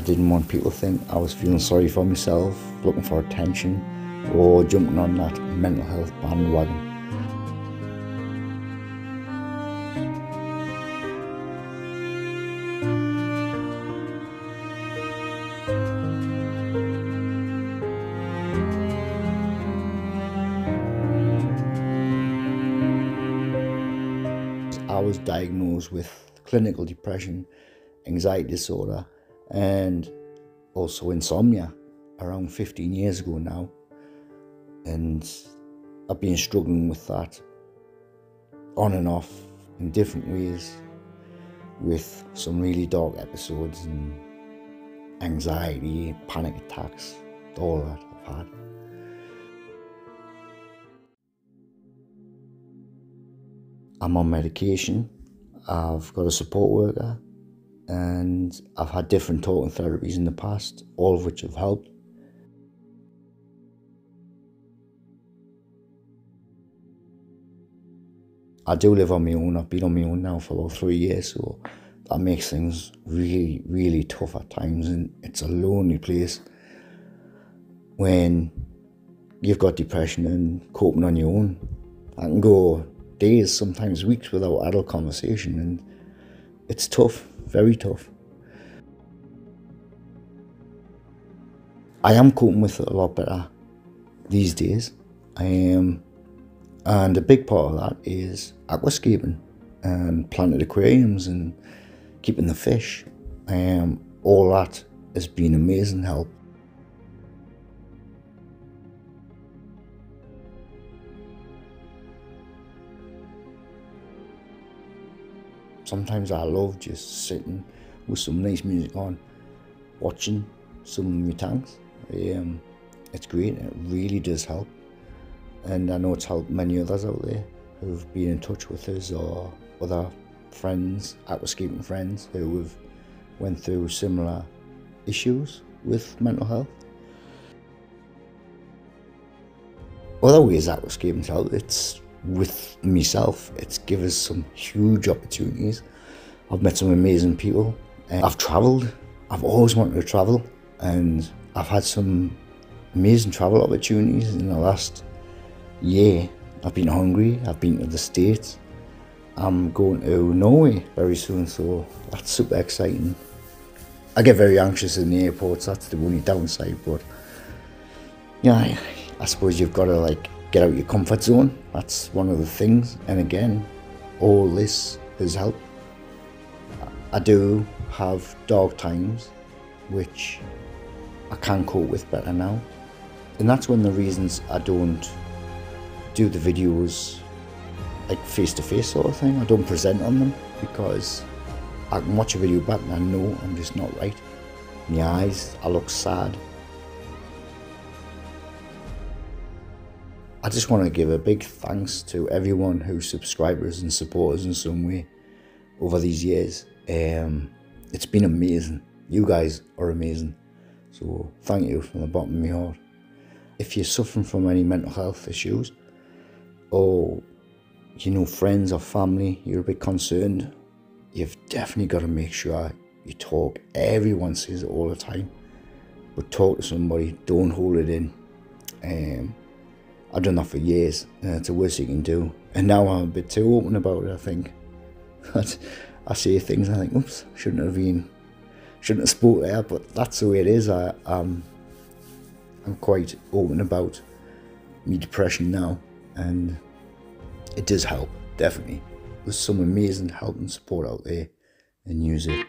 I didn't want people to think I was feeling sorry for myself, looking for attention, or jumping on that mental health bandwagon. I was diagnosed with clinical depression, anxiety disorder, and also insomnia around 15 years ago now. And I've been struggling with that on and off in different ways with some really dark episodes and anxiety, panic attacks, all that I've had. I'm on medication. I've got a support worker and I've had different talking therapies in the past, all of which have helped. I do live on my own. I've been on my own now for about three years, so that makes things really, really tough at times, and it's a lonely place when you've got depression and coping on your own. I can go days, sometimes weeks without adult conversation, and it's tough, very tough. I am coping with it a lot better these days. I am, and a big part of that is aquascaping and planted aquariums and keeping the fish. Um, all that has been amazing help. Sometimes I love just sitting with some nice music on, watching some of my tanks. Um, it's great, it really does help. And I know it's helped many others out there who've been in touch with us or other friends, aquascaping friends who have went through similar issues with mental health. Other ways aquascaping's helped, it's with myself. It's given us some huge opportunities. I've met some amazing people. Uh, I've travelled. I've always wanted to travel, and I've had some amazing travel opportunities in the last year. I've been to Hungary. I've been to the States. I'm going to Norway very soon, so that's super exciting. I get very anxious in the airports. That's the only downside, but yeah, I suppose you've got to like get out your comfort zone. That's one of the things. And again, all this has helped. I do have dark times, which I can cope with better now. And that's one of the reasons I don't do the videos like face to face sort of thing. I don't present on them because I can watch a video back and I know I'm just not right. My eyes, I look sad. I just want to give a big thanks to everyone who subscribers and supporters in some way over these years. Um, it's been amazing. You guys are amazing. So thank you from the bottom of my heart. If you're suffering from any mental health issues, or you know friends or family, you're a bit concerned, you've definitely got to make sure you talk. Everyone says it all the time, but talk to somebody. Don't hold it in. Um, I've done that for years. Uh, it's the worst you can do. And now I'm a bit too open about it, I think. But I say things I think, oops, shouldn't have been, shouldn't have spoke there, but that's the way it is. I, um, I'm quite open about me depression now, and it does help, definitely. There's some amazing help and support out there, and use it.